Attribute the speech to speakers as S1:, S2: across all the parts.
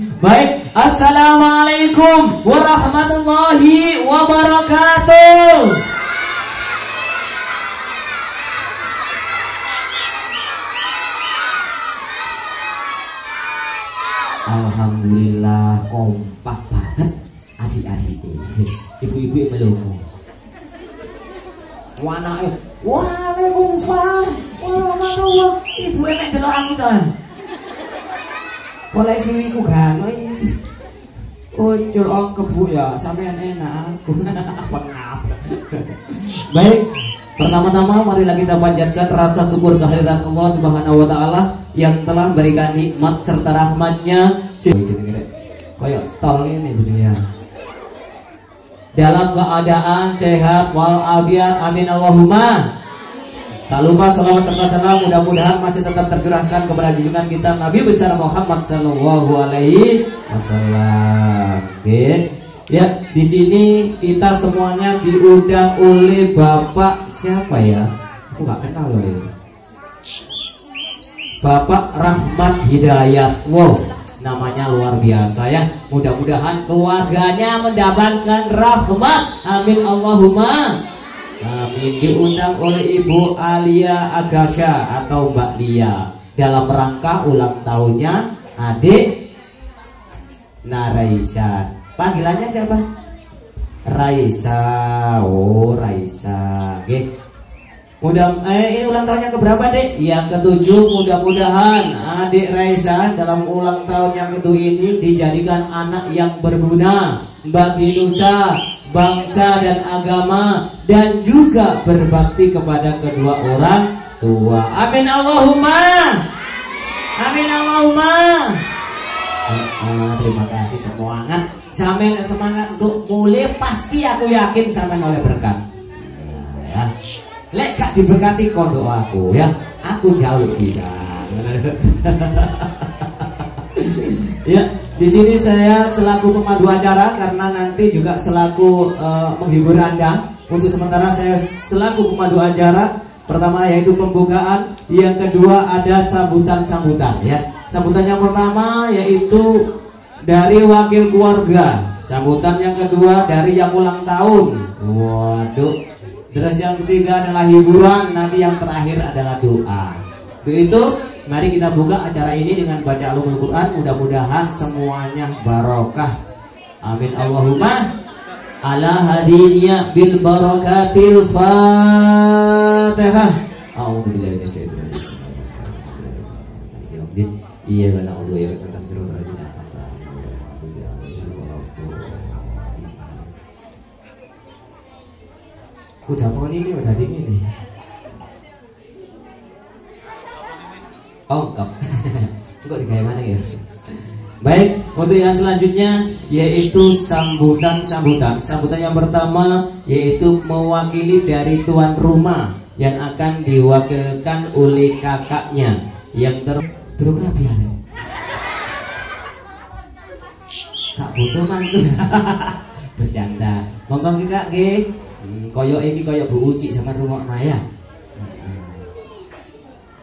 S1: Baik, Assalamualaikum warahmatullahi wabarakatuh. Alhamdulillah kompak banget adik-adik ibu-ibu yang melongo wanake Waalaikumsalam warahmatullahi ibu emek delok aku ta Kolek swiwiku gano iki Ucul ong kebu ya sampean enak. Aku pengap Baik Pertama-tama marilah kita panjatkan rasa syukur kehadiran Allah Subhanahu wa taala yang telah berikan nikmat serta rahmatnya. Kayak tol ini sebenarnya dalam keadaan sehat walafiat amin Allahumma tak lupa salawat serta salam mudah-mudahan masih tetap tercurahkan kepada junjungan kita Nabi besar Muhammad Sallallahu Alaihi Wasallam. Oke, ya di sini kita semuanya diundang oleh Bapak siapa ya? Aku nggak kenal loh ini. Bapak Rahmat Hidayat. Wow, namanya luar biasa ya. Mudah-mudahan keluarganya mendapatkan rahmat. Amin Allahumma. Amin diundang oleh Ibu Alia Agasha atau Mbak Lia dalam rangka ulang tahunnya adik Naraisa. Panggilannya siapa? Raisa. Oh, Raisa. Mudah eh ini ulang tahunnya keberapa, Dek? Yang ketujuh. Mudah-mudahan Adik Raisa dalam ulang tahun yang ketujuh ini dijadikan anak yang berguna bagi nusa, bangsa dan agama dan juga berbakti kepada kedua orang tua. Amin Allahumma. Amin Allahumma. Ah, terima kasih semangat. Semangat untuk mulai pasti aku yakin sampai oleh berkat. Diberkati kondo aku ya. Aku jauh bisa. ya, di sini saya selaku pemadu acara karena nanti juga selaku uh, menghibur Anda. Untuk sementara saya selaku pemadu acara pertama yaitu pembukaan, yang kedua ada sambutan-sambutan ya. Sambutan yang pertama yaitu dari wakil keluarga. Sambutan yang kedua dari yang ulang tahun. Waduh. Terus yang ketiga adalah hiburan, nanti yang terakhir adalah doa. Untuk itu, mari kita buka acara ini dengan baca Al Quran. Mudah-mudahan semuanya barokah. Amin Allahumma. Ala hadinya bil barakatil Fatihah. A'udzubillahi minasyaitonir rajim. Iya kana Allah ya tentang suruh rajin. Kuda poni ini udah dingin nih. Oh, enggak. Enggak kayak mana ya? Baik, untuk yang selanjutnya yaitu sambutan-sambutan. Sambutan yang pertama yaitu mewakili dari tuan rumah yang akan diwakilkan oleh kakaknya yang ter turun rapi. Kak butuh mantu. Bercanda. Monggo kita nggih. Hmm, koyo iki koyo Bu Uci sama rumah Maya.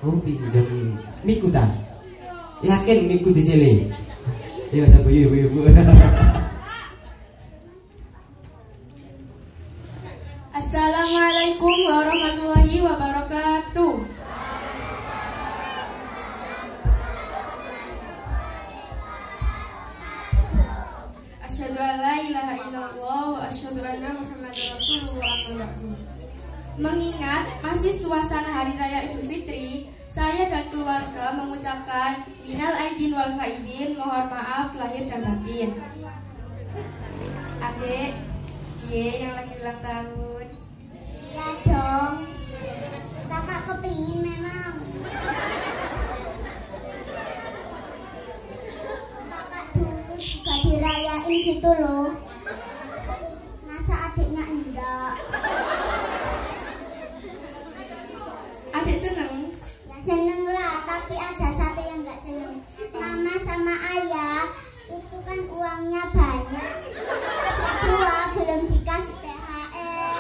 S1: Oh pinjem miku ta? Yakin miku di sini? Iya coba ibu-ibu.
S2: Assalamualaikum warahmatullahi wabarakatuh. Asyhadu an la ilaha illallah wa asyhadu anna Muhammadar Mengingat masih suasana hari raya Idul Fitri, saya dan keluarga mengucapkan minal aidin wal faidin, mohon maaf lahir dan batin. Adik, Cie yang lagi ulang tahun.
S3: Ya dong. Kakak kepingin memang. Kakak dulu juga dirayain gitu loh. Adiknya enggak?
S2: Adik seneng?
S3: Ya seneng lah, tapi ada satu yang enggak seneng. Mama sama ayah itu kan uangnya banyak. Tapi dua belum dikasih THR.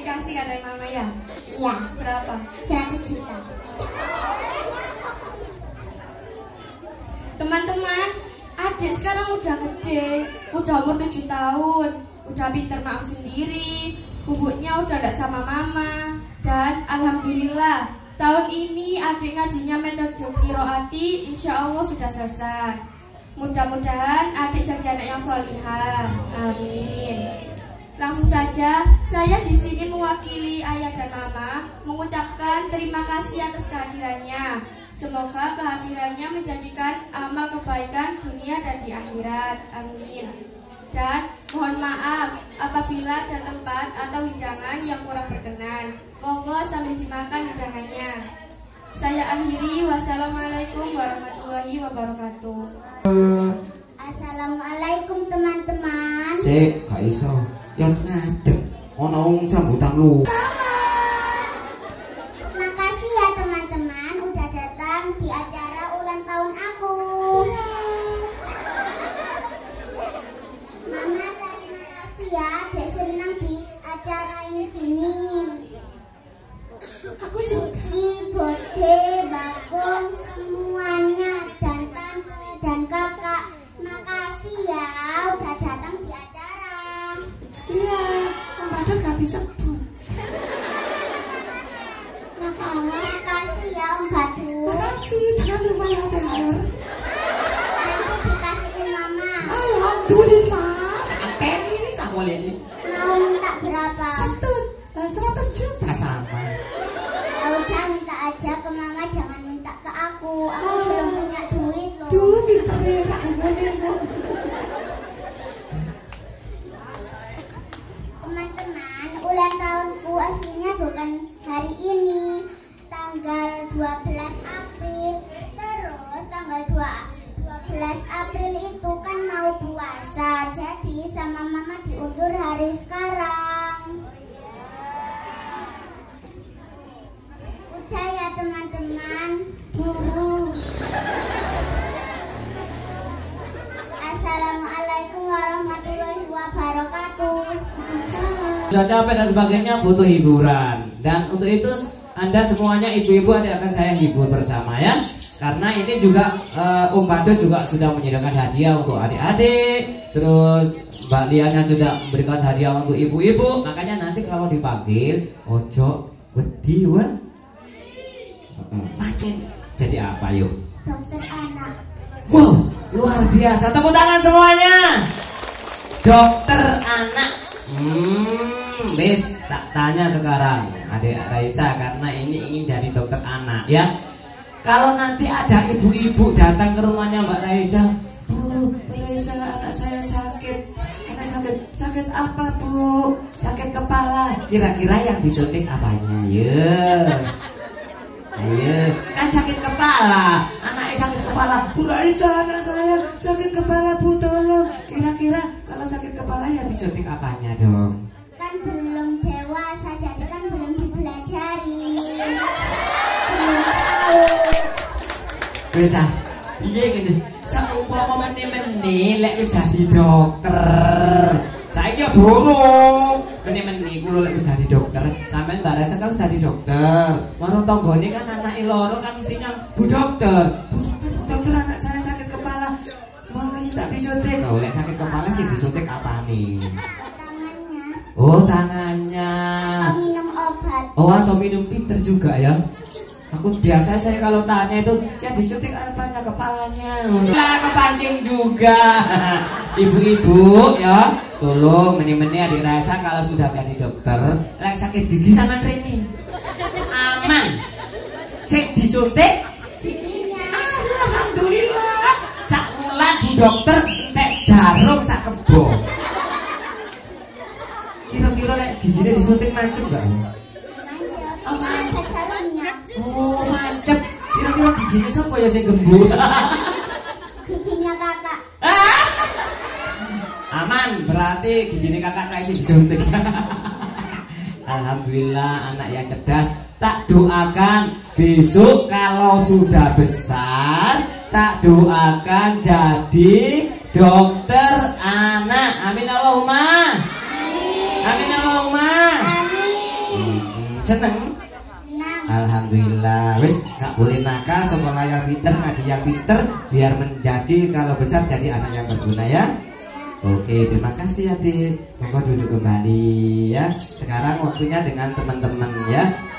S2: kasih katanya mama ya. Berapa?
S3: 100 juta.
S2: Teman-teman, adik sekarang udah gede, udah umur 7 tahun, udah pinter maaf sendiri, bubuknya udah gak sama mama, dan alhamdulillah tahun ini adik ngajinya metode kiroati, insya Allah sudah selesai. Mudah-mudahan adik jadi anak yang solihah, amin. Langsung saja, saya di sini mewakili ayah dan mama mengucapkan terima kasih atas kehadirannya. Semoga kehadirannya menjadikan amal kebaikan dunia dan di akhirat. Amin. Dan mohon maaf apabila ada tempat atau hidangan yang kurang berkenan. Monggo sambil dimakan hidangannya. Saya akhiri. Wassalamualaikum warahmatullahi wabarakatuh.
S3: Assalamualaikum teman-teman.
S1: Sik, gak iso. Ya ngadeg. Ana wong sambutan lu.
S4: Om Badut gak disebut.
S3: Makasih ya Om Badut.
S4: Makasih, jangan lupa ya Tengor.
S3: Nanti dikasihin mama.
S4: Alhamdulillah, sampai ini sama ini.
S3: Mau minta berapa?
S4: Satu, eh, seratus juta sama.
S3: Ya udah minta aja ke mama, jangan minta ke aku. Aku belum punya duit loh.
S4: Pintar ya, gak boleh
S3: aslinya bukan hari ini, tanggal 12 April. Terus tanggal 2 12 April itu kan mau puasa, jadi sama mama diundur hari sekarang. Udah ya teman-teman. Assalamualaikum warahmatullahi wabarakatuh.
S4: salah.
S1: Sudah capek dan sebagainya butuh hiburan dan untuk itu anda semuanya ibu-ibu ada akan saya hibur bersama ya karena ini juga eh, Om Badut juga sudah menyediakan hadiah untuk adik-adik terus Mbak Liana sudah memberikan hadiah untuk ibu-ibu makanya nanti kalau dipanggil ojo wedi macet. jadi apa yuk
S3: Dokter anak.
S1: Wow, luar biasa. Tepuk tangan semuanya. Dokter anak. Hmm, bis tak tanya sekarang, Adik Raisa karena ini ingin jadi dokter anak ya. Kalau nanti ada ibu-ibu datang ke rumahnya Mbak Raisa, Bu, Raisa anak saya sakit. Anak sakit, sakit apa Bu? Sakit kepala. Kira-kira yang disuntik apanya? Ya. Ayo, kan sakit kepala. Anaknya sakit kepala. Bu Raisa, anak saya sakit kepala, Bu tolong. Kira-kira kalau sakit kepala yang disuntik apanya dong? Bisa. Iya gini. Saumpama meni-meni lek wis dadi dokter. Saiki ya durung. Meni-meni kulo lek wis dadi dokter, sampean Mbak Raisa kan wis dadi dokter. Marang tanggane kan anake loro kan mestinya Bu dokter. Bu dokter, Bu dokter anak saya sakit kepala. Mau minta disuntik. Oh, lek sakit kepala sih disuntik apa nih?
S3: Tangannya.
S1: Oh, tangannya.
S3: Atau minum obat.
S1: Oh atau minum pinter juga ya Aku biasa saya kalau tanya itu Saya disuntik apanya kepalanya. Lah kepancing juga. Ibu-ibu ya. Tolong meni-meni adik rasa kalau sudah jadi dokter Lagi sakit gigi sama Trini Aman. Sik disuntik. Alhamdulillah. Sak bulan dokter Nek jarum sak kebo. Kira-kira nek giginya disuntik macem gak ya?
S3: Manjat.
S1: Oh,
S3: Ada jarumnya.
S1: Oh, mancep. Giginya siapa ya sing gembul?
S3: Giginya kakak.
S1: Aman, berarti giginya kakak kayak sing disuntik. Alhamdulillah anak yang cerdas. Tak doakan besok kalau sudah besar tak doakan jadi dokter anak. Amin Allahumma. Amin Allahumma.
S3: Amin.
S1: seneng
S3: Senang.
S1: Alhamdulillah. Wis nggak boleh nakal sekolah yang pinter ngaji yang pinter biar menjadi kalau besar jadi anak yang berguna ya. Oke terima kasih adik. Monggo duduk kembali ya. Sekarang waktunya dengan teman-teman ya